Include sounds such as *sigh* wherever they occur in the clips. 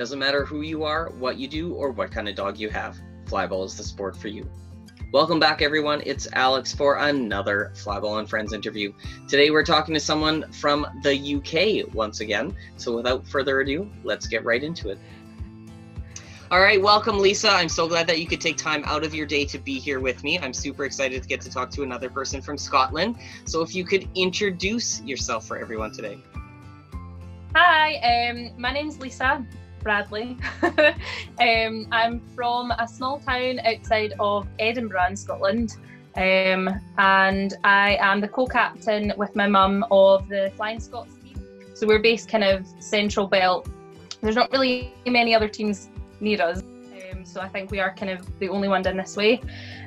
Doesn't matter who you are, what you do, or what kind of dog you have. Flyball is the sport for you. Welcome back, everyone. It's Alex for another Flyball and Friends interview. Today, we're talking to someone from the UK once again. So, without further ado, let's get right into it. All right, welcome, Lisa. I'm so glad that you could take time out of your day to be here with me. I'm super excited to get to talk to another person from Scotland. So, if you could introduce yourself for everyone today. Hi, um, my name's Lisa. Bradley. *laughs* um, I'm from a small town outside of Edinburgh in Scotland. Um, and I am the co-captain with my mum of the Flying Scots team. So we're based kind of central belt. There's not really many other teams near us. Um, so I think we are kind of the only one done this way.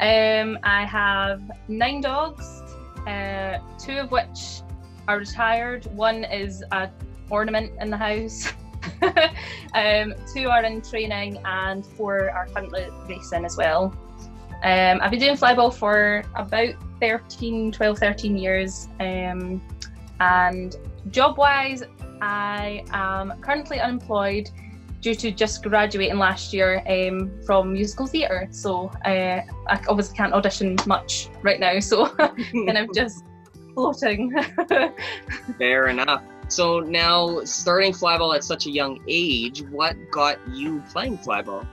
Um, I have nine dogs, uh, two of which are retired. One is a ornament in the house. *laughs* *laughs* um, two are in training and four are currently racing as well. Um, I've been doing flyball for about 13, 12, 13 years. Um, and job wise, I am currently unemployed due to just graduating last year um, from musical theatre. So uh, I obviously can't audition much right now. So *laughs* kind of just floating. *laughs* Fair enough. So now, starting flyball at such a young age, what got you playing flyball?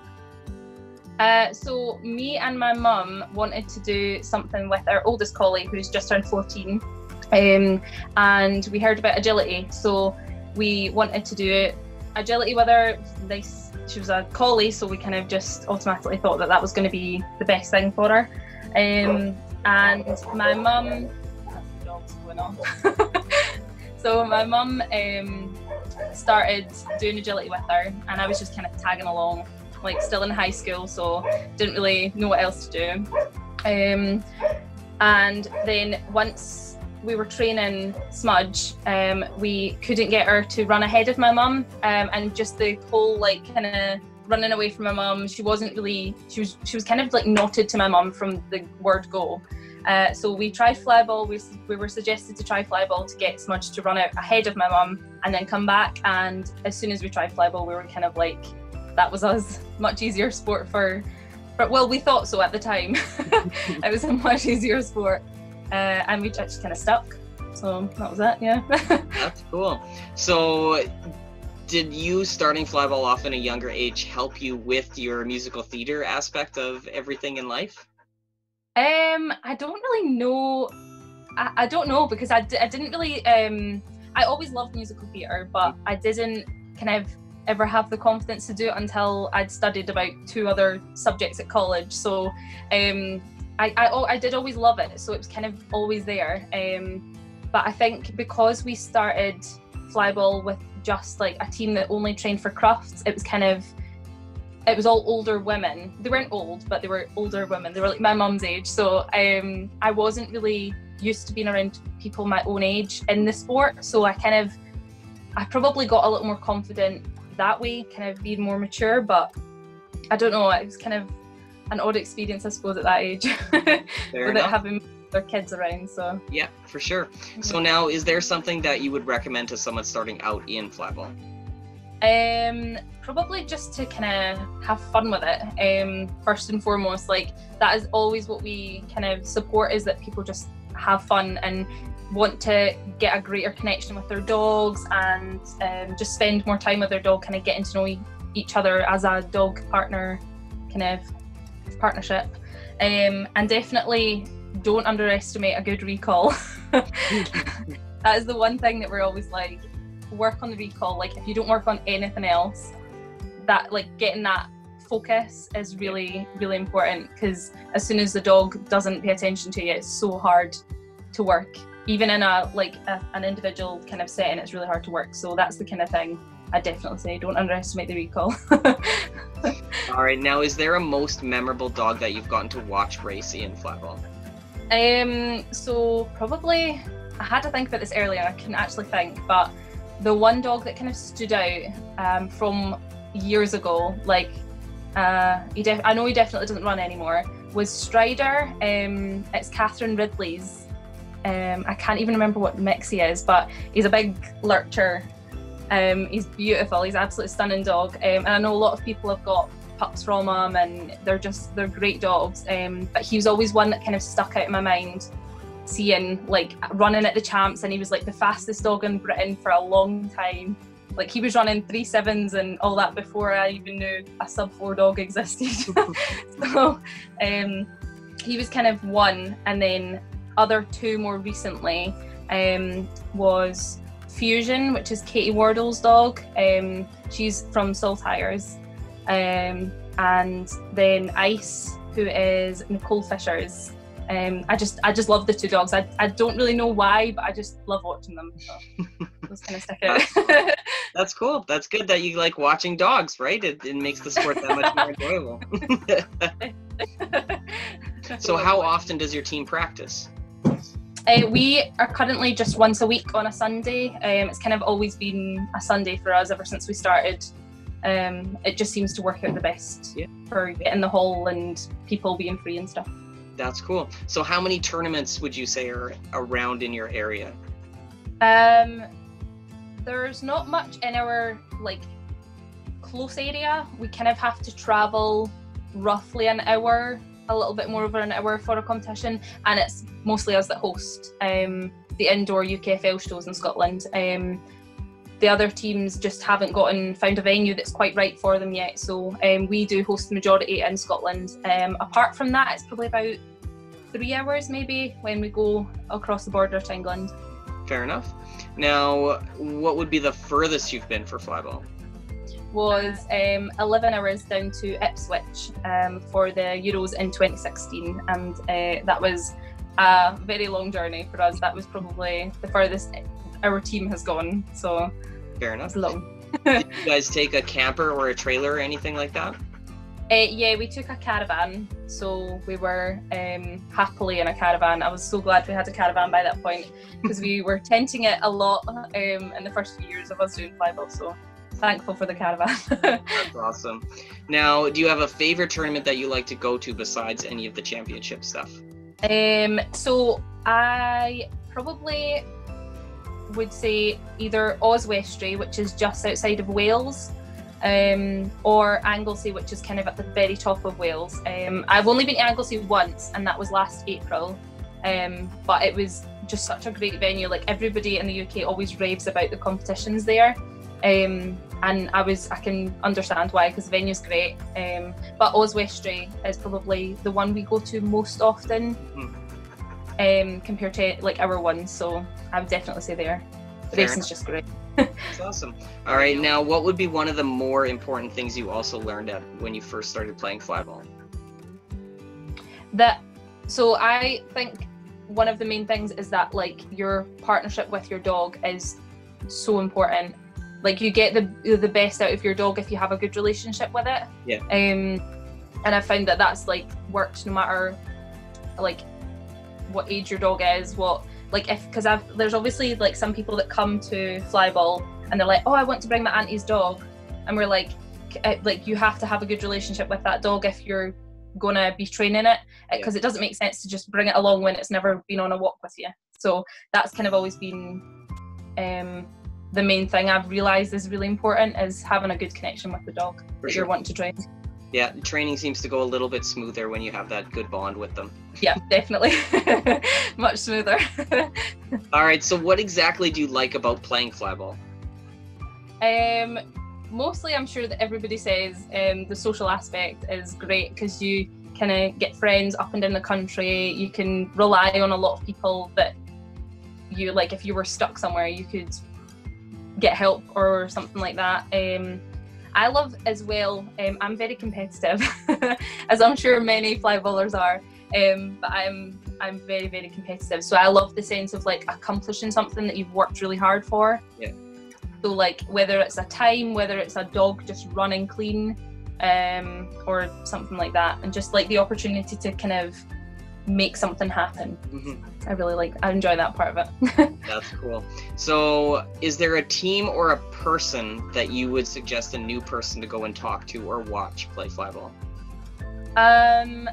Uh, so me and my mum wanted to do something with our oldest collie, who's just turned 14, um, and we heard about agility. So we wanted to do agility with her. Nice, she was a collie, so we kind of just automatically thought that that was going to be the best thing for her. Um, and my mum, *laughs* going on. So my mum um, started doing agility with her, and I was just kind of tagging along, like still in high school, so didn't really know what else to do. Um, and then once we were training Smudge, um, we couldn't get her to run ahead of my mum, um, and just the whole like kind of running away from my mum. She wasn't really. She was. She was kind of like knotted to my mum from the word go. Uh, so we tried flyball. We, we were suggested to try flyball to get Smudge to run out ahead of my mum and then come back. And as soon as we tried flyball, we were kind of like, that was us. *laughs* Much easier sport for, for well, we thought so at the time. *laughs* it was a much easier sport. Uh, and we just kind of stuck. So that was it, yeah. *laughs* That's cool. So did you starting flyball off in a younger age help you with your musical theater aspect of everything in life? Um, I don't really know. I, I don't know because I d- I didn't really. Um, I always loved musical theatre, but I didn't kind of ever have the confidence to do it until I'd studied about two other subjects at college. So, um, I, I, I did always love it. So it was kind of always there. Um, but I think because we started flyball with just like a team that only trained for Crufts, it was kind of it was all older women. They weren't old, but they were older women. They were like my mum's age. So um, I wasn't really used to being around people my own age in the sport. So I kind of, I probably got a little more confident that way, kind of being more mature. But I don't know, it was kind of an odd experience, I suppose, at that age, *laughs* without having their kids around. So yeah, for sure. So now, is there something that you would recommend to someone starting out in flyball? Um, probably just to kind of have fun with it. Um, first and foremost, like that is always what we kind of support is that people just have fun and want to get a greater connection with their dogs and um, just spend more time with their dog, kind of getting to know each other as a dog partner, kind of partnership. Um, and definitely don't underestimate a good recall. *laughs* *laughs* that is the one thing that we're always like work on the recall. Like if you don't work on anything else, that like getting that focus is really really important because as soon as the dog doesn't pay attention to you, it's so hard to work. Even in a like a, an individual kind of setting, it's really hard to work. So that's the kind of thing I definitely say. Don't underestimate the recall. *laughs* All right, now is there a most memorable dog that you've gotten to watch race in flyball? Um, so probably I had to think about this earlier. I couldn't actually think, but the one dog that kind of stood out um, from years ago, like uh, he def- I know he definitely doesn't run anymore, was Strider. Um, it's Catherine Ridley's. Um, I can't even remember what mix he is, but he's a big lurcher. Um, he's beautiful. He's absolutely stunning dog. Um, and I know a lot of people have got pups from him, and they're just they're great dogs. Um, but he was always one that kind of stuck out in my mind. Seeing like running at the champs, and he was like the fastest dog in Britain for a long time. Like he was running three sevens and all that before I even knew a sub four dog existed. *laughs* so um, he was kind of one, and then other two more recently um, was Fusion, which is Katie Wardle's dog. Um, she's from Saltires. Um, and then Ice, who is Nicole Fisher's. Um, I just I just love the two dogs. I, I don't really know why, but I just love watching them. So *laughs* those kind of stick out. *laughs* That's cool. That's good that you like watching dogs, right? It, it makes the sport that much more enjoyable. *laughs* so how often does your team practice? Uh, we are currently just once a week on a Sunday. Um, it's kind of always been a Sunday for us ever since we started. Um, it just seems to work out the best Yeah. for getting the hall and people being free and stuff. That's cool. So how many tournaments would you say are around in your area? Um, there's not much in our like close area. We kind of have to travel roughly an hour, a little bit more over an hour for a competition, and it's mostly us that host um, the indoor UKFL shows in Scotland. Um, the other teams just haven't gotten found a venue that's quite right for them yet, so um, we do host the majority in Scotland. Um, apart from that, it's probably about three hours maybe when we go across the border to England. Fair enough. Now, what would be the furthest you've been for flyball? was um, 11 hours down to Ipswich um, for the Euros in 2016, and uh, that was a very long journey for us. That was probably the furthest our team has gone, so Fair enough. long. Did *laughs* you guys take a camper or a trailer or anything like that? Uh, yeah, we took a caravan, so we were um, happily in a caravan. I was so glad we had a caravan by that point because we were tenting it a lot um, in the first few years of us doing flyball. So thankful for the caravan. *laughs* That's awesome. Now, do you have a favorite tournament that you like to go to besides any of the championship stuff? Um, so I probably would say either Oswestry, which is just outside of Wales, um, or Anglesey, which is kind of at the very top of Wales. Um, I've only been to Anglesey once, and that was last April. Um, but it was just such a great venue. Like everybody in the UK always raves about the competitions there. Um, and I was I can understand why because the venue's great. Um, but Oswestry is probably the one we go to most often um, compared to like our ones. So I would definitely say there. The racing's just great. That's awesome. All right, now what would be one of the more important things you also learned at when you first started playing flyball? That so I think one of the main things is that like your partnership with your dog is so important. Like you get the the best out of your dog if you have a good relationship with it. Yeah. Um, and I found that that's like worked no matter like what age your dog is, what like if because I've there's obviously like some people that come to flyball and they're like, oh, I want to bring my auntie's dog, and we're like, uh, like you have to have a good relationship with that dog if you're gonna be training it because it doesn't make sense to just bring it along when it's never been on a walk with you. So that's kind of always been um, the main thing I've realised is really important is having a good connection with the dog For that sure. you're wanting to train. Yeah, training seems to go a little bit smoother when you have that good bond with them. Yeah, definitely, *laughs* much smoother. *laughs* All right, so what exactly do you like about playing flyball? Um, mostly, I'm sure that everybody says um, the social aspect is great because you kind of get friends up and down the country. You can rely on a lot of people that you like. If you were stuck somewhere, you could get help or something like that. Um, I love as well. Um, I'm very competitive, *laughs* as I'm sure many flyballers are. Um, but I'm I'm very very competitive. So I love the sense of like accomplishing something that you've worked really hard for. Yeah. So like whether it's a time, whether it's a dog just running clean, um, or something like that, and just like the opportunity to kind of make something happen. Mhm, I really like. I enjoy that part of it. *laughs* That's cool. So, is there a team or a person that you would suggest a new person to go and talk to or watch play flyball? um,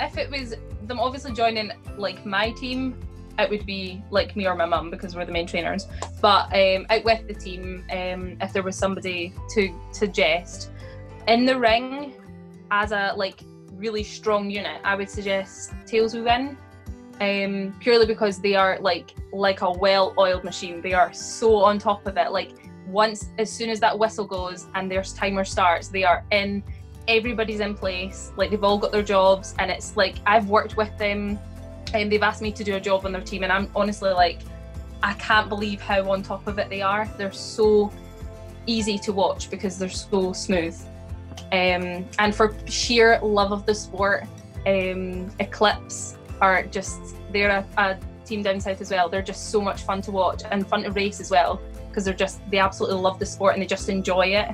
if it was them obviously joining like my team, it would be like me or my mum because we're the main trainers. But um, out with the team, um, if there was somebody to suggest in the ring as a like really strong unit, I would suggest Tails will win. Um, purely because they are like like a well-oiled machine. They are so on top of it. Like once, as soon as that whistle goes and their timer starts, they are in. Everybody's in place. Like they've all got their jobs, and it's like I've worked with them and they've asked me to do a job on their team and i'm honestly like i can't believe how on top of it they are they're so easy to watch because they're so smooth um, and for sheer love of the sport um, eclipse are just they're a, a team down south as well they're just so much fun to watch and fun to race as well because they're just they absolutely love the sport and they just enjoy it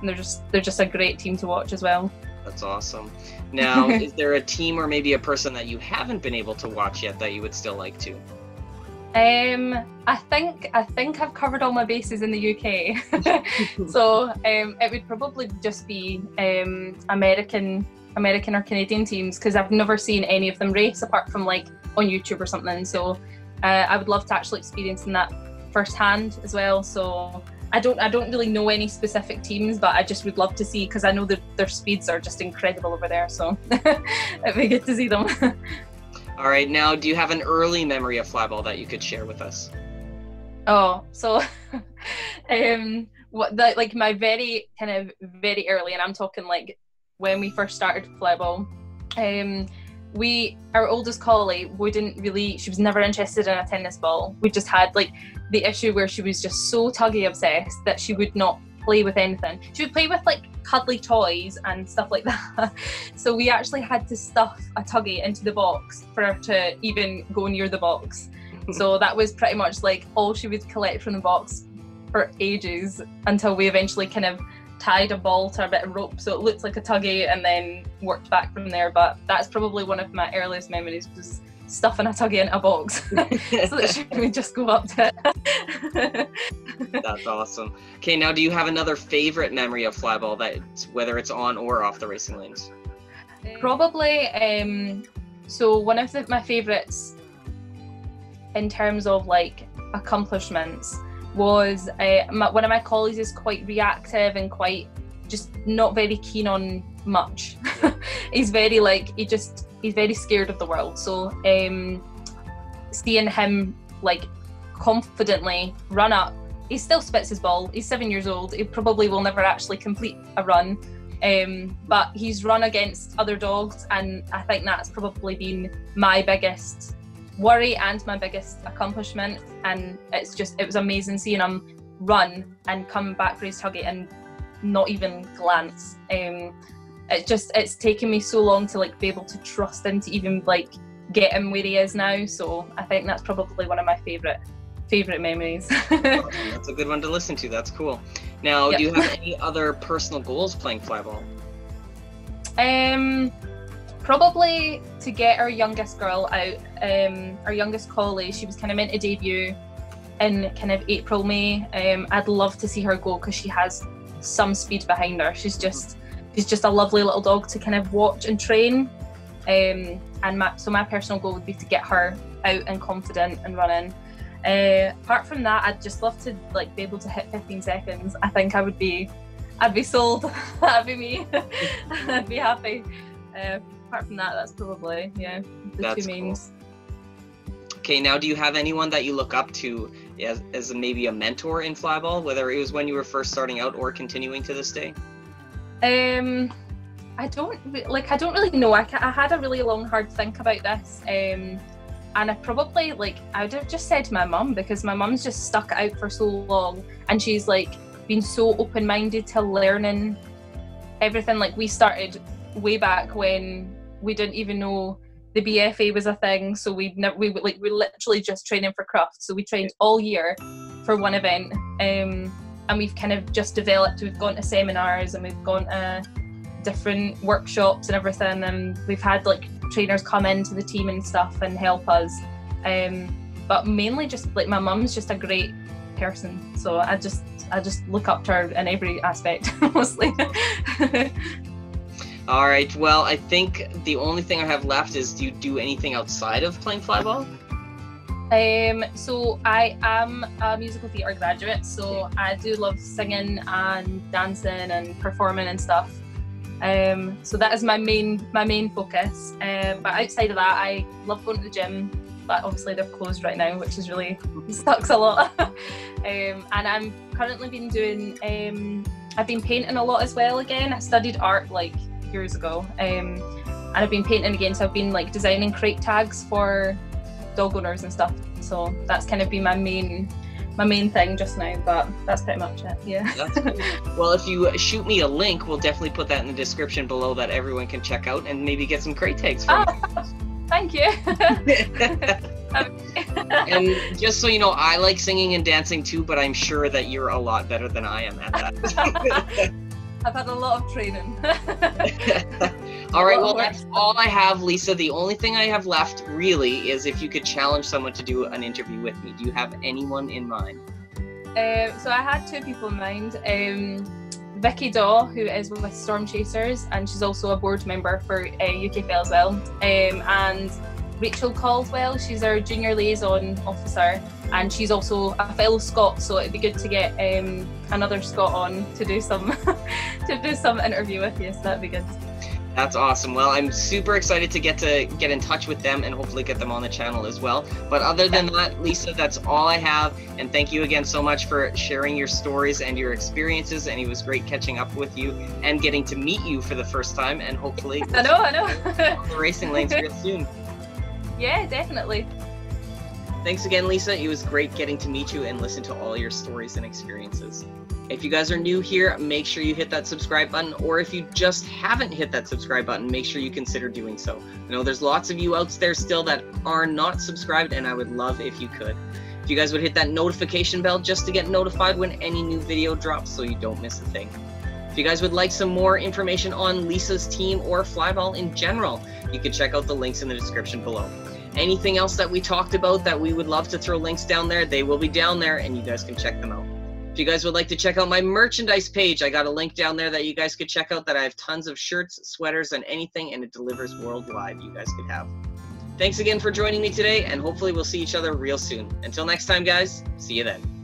and they're just they're just a great team to watch as well that's awesome. Now, *laughs* is there a team or maybe a person that you haven't been able to watch yet that you would still like to? Um, I think I think I've covered all my bases in the UK, *laughs* so um, it would probably just be um, American, American or Canadian teams because I've never seen any of them race apart from like on YouTube or something. So uh, I would love to actually experience that firsthand as well. So I don't I don't really know any specific teams, but I just would love to see because I know that their speeds are just incredible over there. So *laughs* it'd be good to see them. *laughs* All right, now do you have an early memory of flyball that you could share with us? Oh, so *laughs* um what the like my very kind of very early and I'm talking like when we first started flyball. Um we our oldest collie wouldn't really she was never interested in a tennis ball. We just had like the issue where she was just so tuggy obsessed that she would not play with anything. She would play with like cuddly toys and stuff like *laughs* that. so we actually had to stuff a tuggy into the box for her to even go near the box. *laughs* so that was pretty much like all she would collect from the box for ages until we eventually kind of tied a ball to a bit of rope so it looked like a tuggy and then worked back from there. But that's probably one of my earliest memories was stuffing a tuggy in a box *laughs* so that she would just go up to it. *laughs* That's awesome. Okay, now do you have another favorite memory of flyball that whether it's on or off the racing lanes? Probably um so one of the, my favorites in terms of like accomplishments was uh, my, one of my collies is quite reactive and quite just not very keen on much. *laughs* he's very like he just he's very scared of the world. So um, seeing him like confidently run up, he still spits his ball. He's seven years old. He probably will never actually complete a run. Um, but he's run against other dogs, and I think that's probably been my biggest worry and my biggest accomplishment. And it's just it was amazing seeing him run and come back for his tuggy and not even glance. Um, it's just it's taken me so long to like be able to trust him to even like get him where he is now. So I think that's probably one of my favorite favorite memories. *laughs* that's a good one to listen to. That's cool. Now, yep. do you have any other personal goals playing flyball? Um, probably to get our youngest girl out. Um, our youngest collie. She was kind of meant to debut in kind of April, May. Um, I'd love to see her go because she has some speed behind her. She's just she's just a lovely little dog to kind of watch and train. Um, and my, so my personal goal would be to get her out and confident and running. Uh, apart from that, I'd just love to like be able to hit 15 seconds. I think I would be, I'd be sold. *laughs* That'd be me. *laughs* I'd be happy. Uh, apart from that, that's probably yeah the that's two mains. Cool. Okay, now do you have anyone that you look up to as, as maybe a mentor in flyball, whether it was when you were first starting out or continuing to this day? Um, I don't like. I don't really know. I, I had a really long, hard think about this. Um, and I probably like I would have just said to my mum because my mum's just stuck out for so long, and she's like been so open-minded to learning everything. Like we started way back when we didn't even know the BFA was a thing, so we never we like we literally just training for Crufts. So we trained all year for one event. Um, and we've kind of just developed we've gone to seminars and we've gone to different workshops and everything and we've had like trainers come into the team and stuff and help us um, but mainly just like my mum's just a great person so i just i just look up to her in every aspect *laughs* mostly. All right well i think the only thing i have left is do you do anything outside of playing flyball Um, so I am a musical theatre graduate, so I do love singing and dancing and performing and stuff. Um, so that is my main my main focus. Um, but outside of that, I love going to the gym. But obviously they're closed right now, which is really *laughs* sucks a lot. *laughs* um, and I'm currently been doing. Um, I've been painting a lot as well. Again, I studied art like years ago, um, and I've been painting again. So I've been like designing crate tags for dog owners and stuff. So that's kind of been my main my main thing just now, but that's pretty much it. Yeah. *laughs* Well, if you shoot me a link, we'll definitely put that in the description below that everyone can check out and maybe get some crate tags from oh, Thank you. *laughs* and just so you know, I like singing and dancing too, but I'm sure that you're a lot better than I am at that. *laughs* I've had a lot of training. All right, well, that's all I have, Lisa. The only thing I have left really is if you could challenge someone to do an interview with me. Do you have anyone in mind? Um, so I had two people in mind. Um, Vicky Daw, who is with Storm Chasers, and she's also a board member for uh, UKFL as well. Um, and Rachel Caldwell, she's our junior liaison officer, and she's also a fellow Scot. So it'd be good to get um, another Scot on to do some *laughs* to do some interview with you. So that'd be good. That's awesome. Well, I'm super excited to get to get in touch with them and hopefully get them on the channel as well. But other than that, Lisa, that's all I have. And thank you again so much for sharing your stories and your experiences. And it was great catching up with you and getting to meet you for the first time. And hopefully, *laughs* I know, I know. *laughs* the racing lanes real soon. Yeah, definitely. Thanks again, Lisa. It was great getting to meet you and listen to all your stories and experiences. If you guys are new here, make sure you hit that subscribe button, or if you just haven't hit that subscribe button, make sure you consider doing so. I know there's lots of you out there still that are not subscribed, and I would love if you could. If you guys would hit that notification bell just to get notified when any new video drops so you don't miss a thing. If you guys would like some more information on Lisa's team or flyball in general, you can check out the links in the description below. Anything else that we talked about that we would love to throw links down there, they will be down there and you guys can check them out. If you guys would like to check out my merchandise page, I got a link down there that you guys could check out that I have tons of shirts, sweaters, and anything, and it delivers worldwide you guys could have. Thanks again for joining me today, and hopefully we'll see each other real soon. Until next time, guys, see you then.